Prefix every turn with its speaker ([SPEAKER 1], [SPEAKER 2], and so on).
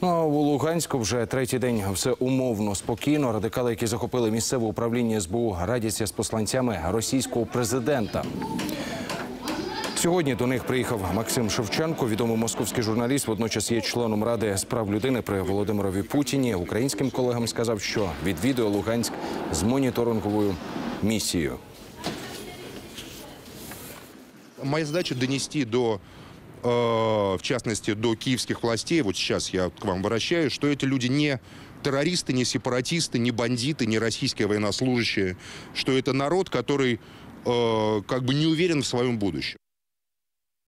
[SPEAKER 1] Ну а у Луганську вже третій день все умовно спокійно. Радикали, які захопили місцеве управління СБУ, радяться з посланцями російського президента. Сьогодні до них приїхав Максим Шевченко, відомий московський журналіст. Водночас є членом ради з прав людини при Володимирові Путіні. Українським колегам сказав, що відвідує Луганськ з моніторинговою місією.
[SPEAKER 2] Моя задача донести до, в частности, до киевских властей, вот сейчас я к вам обращаюсь, что эти люди не террористы, не сепаратисты, не бандиты, не российские военнослужащие, что это народ, который э, как бы не уверен в своем будущем.